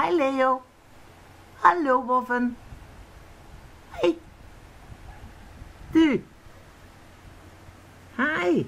Hej Leo. Hallo Woffen. Hej. Du. Hej.